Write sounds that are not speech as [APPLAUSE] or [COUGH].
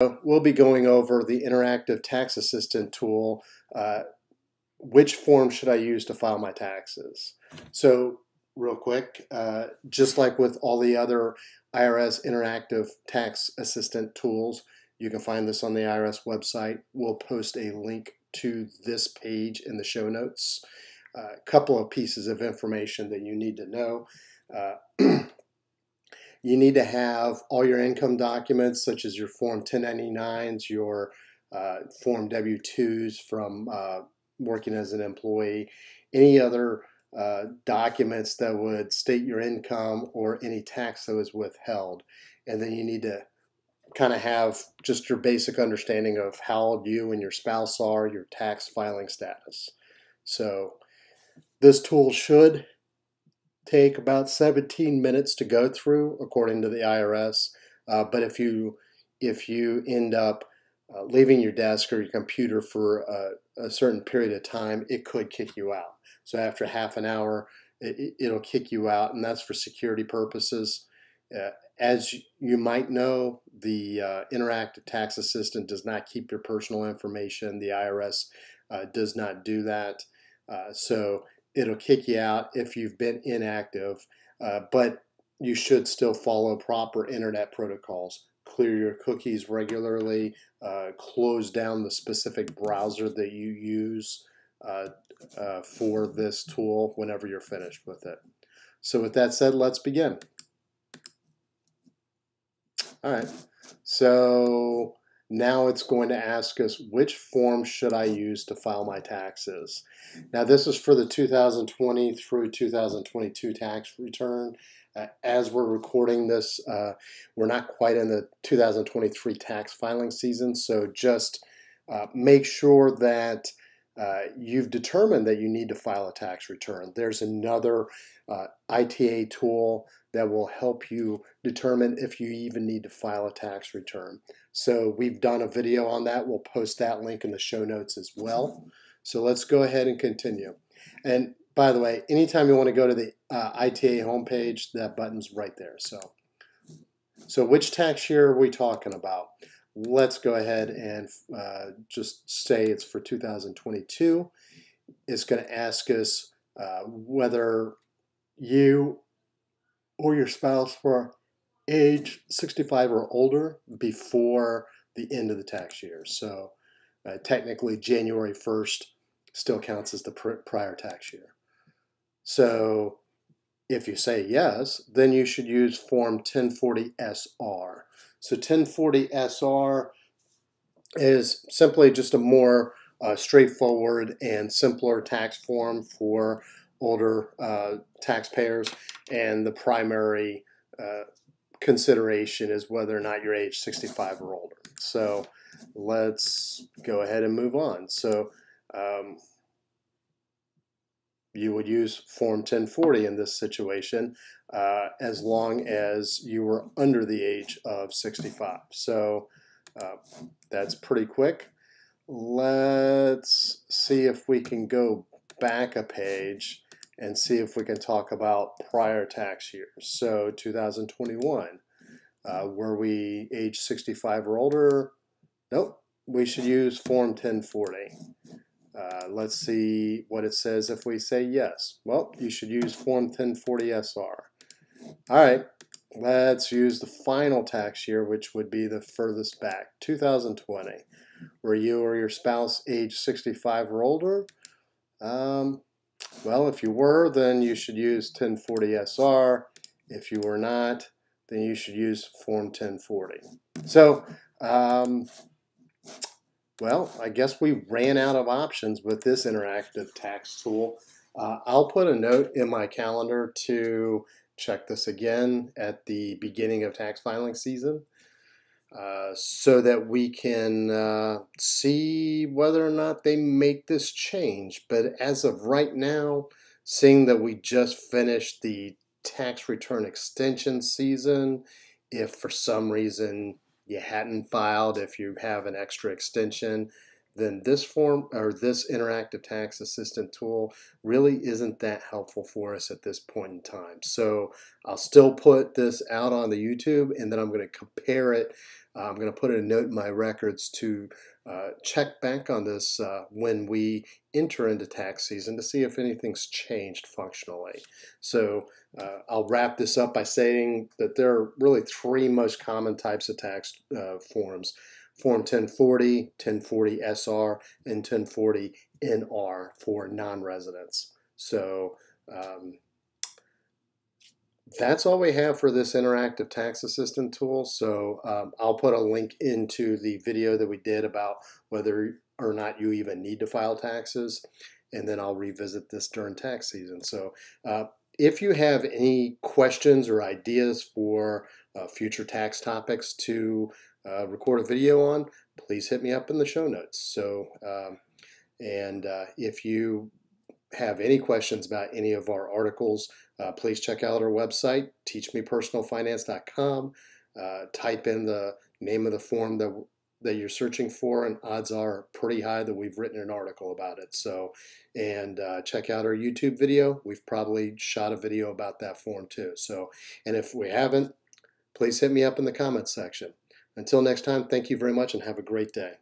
We'll be going over the Interactive Tax Assistant tool. Uh, which form should I use to file my taxes? So real quick, uh, just like with all the other IRS Interactive Tax Assistant tools, you can find this on the IRS website. We'll post a link to this page in the show notes. A uh, couple of pieces of information that you need to know. [CLEARS THROAT] You need to have all your income documents, such as your Form 1099s, your uh, Form W-2s from uh, working as an employee, any other uh, documents that would state your income or any tax that was withheld. And then you need to kind of have just your basic understanding of how old you and your spouse are, your tax filing status. So this tool should take about 17 minutes to go through, according to the IRS. Uh, but if you if you end up uh, leaving your desk or your computer for a, a, certain period of time, it could kick you out. So after half an hour, it, will kick you out, and that's for security purposes. Uh, as you might know, the uh, Interactive Tax Assistant does not keep your personal information. The IRS uh, does not do that. Uh, so it'll kick you out if you've been inactive, uh, but you should still follow proper internet protocols. Clear your cookies regularly, uh, close down the specific browser that you use uh, uh, for this tool whenever you're finished with it. So with that said, let's begin. All right, so now it's going to ask us which form should I use to file my taxes. Now this is for the 2020 through 2022 tax return. Uh, as we're recording this, uh, we're not quite in the 2023 tax filing season, so just uh, make sure that uh, you've determined that you need to file a tax return. There's another uh, ITA tool that will help you determine if you even need to file a tax return. So we've done a video on that. We'll post that link in the show notes as well. So let's go ahead and continue. And by the way, anytime you want to go to the uh, ITA homepage, that button's right there. So, so which tax year are we talking about? Let's go ahead and uh, just say it's for 2022. It's going to ask us uh, whether you or your spouse were age 65 or older before the end of the tax year. So uh, technically January 1st still counts as the pr prior tax year. So if you say yes, then you should use Form 1040SR. So 1040SR is simply just a more uh, straightforward and simpler tax form for older uh, taxpayers, and the primary uh, consideration is whether or not you're age 65 or older. So let's go ahead and move on. So um, you would use Form 1040 in this situation uh, as long as you were under the age of 65. So uh, that's pretty quick. Let's see if we can go back a page and see if we can talk about prior tax years. So 2021, uh, were we age 65 or older? Nope, we should use Form 1040. Uh, let's see what it says if we say yes. Well, you should use Form 1040SR. All right, let's use the final tax year, which would be the furthest back, 2020. Were you or your spouse age 65 or older? Um, well, if you were, then you should use 1040SR. If you were not, then you should use Form 1040. So, um, well, I guess we ran out of options with this interactive tax tool. Uh, I'll put a note in my calendar to check this again at the beginning of tax filing season. Uh, so that we can uh, see whether or not they make this change. But as of right now, seeing that we just finished the tax return extension season, if for some reason you hadn't filed, if you have an extra extension, then this form or this interactive tax assistant tool really isn't that helpful for us at this point in time. So I'll still put this out on the YouTube and then I'm going to compare it I'm going to put a note in my records to uh, check back on this uh, when we enter into tax season to see if anything's changed functionally. So uh, I'll wrap this up by saying that there are really three most common types of tax uh, forms. Form 1040, 1040 SR, and 1040 NR for non-residents. So um, that's all we have for this interactive tax assistant tool. So um, I'll put a link into the video that we did about whether or not you even need to file taxes. And then I'll revisit this during tax season. So uh, if you have any questions or ideas for uh, future tax topics to uh, record a video on, please hit me up in the show notes. So, um, and uh, if you have any questions about any of our articles, uh, please check out our website, teachmepersonalfinance.com. Uh, type in the name of the form that that you're searching for, and odds are pretty high that we've written an article about it. So, and uh, check out our YouTube video. We've probably shot a video about that form too. So, and if we haven't, please hit me up in the comments section. Until next time, thank you very much and have a great day.